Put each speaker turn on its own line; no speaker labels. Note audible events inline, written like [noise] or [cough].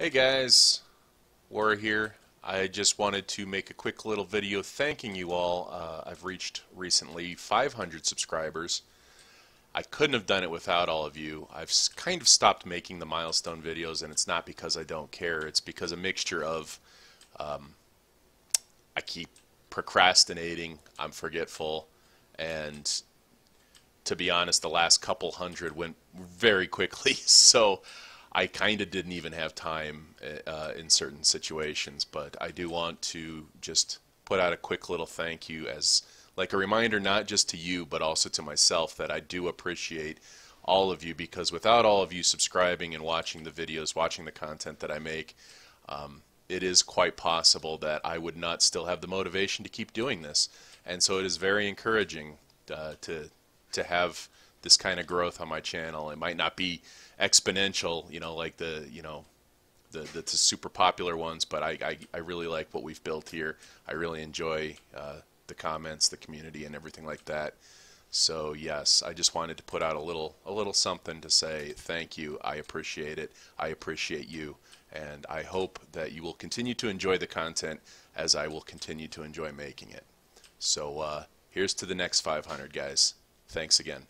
Hey guys, War here. I just wanted to make a quick little video thanking you all. Uh, I've reached recently 500 subscribers. I couldn't have done it without all of you. I've kind of stopped making the milestone videos, and it's not because I don't care. It's because a mixture of um, I keep procrastinating, I'm forgetful, and to be honest, the last couple hundred went very quickly. [laughs] So I kind of didn't even have time uh, in certain situations. But I do want to just put out a quick little thank you as like a reminder, not just to you, but also to myself, that I do appreciate all of you because without all of you subscribing and watching the videos, watching the content that I make, um, it is quite possible that I would not still have the motivation to keep doing this. And so it is very encouraging uh, to to have this kind of growth on my channel. It might not be exponential, you know, like the you know the the, the super popular ones, but I, I, I really like what we've built here. I really enjoy uh, the comments, the community, and everything like that. So yes, I just wanted to put out a little a little something to say thank you. I appreciate it. I appreciate you and I hope that you will continue to enjoy the content as I will continue to enjoy making it. So uh, here's to the next 500 guys. Thanks again.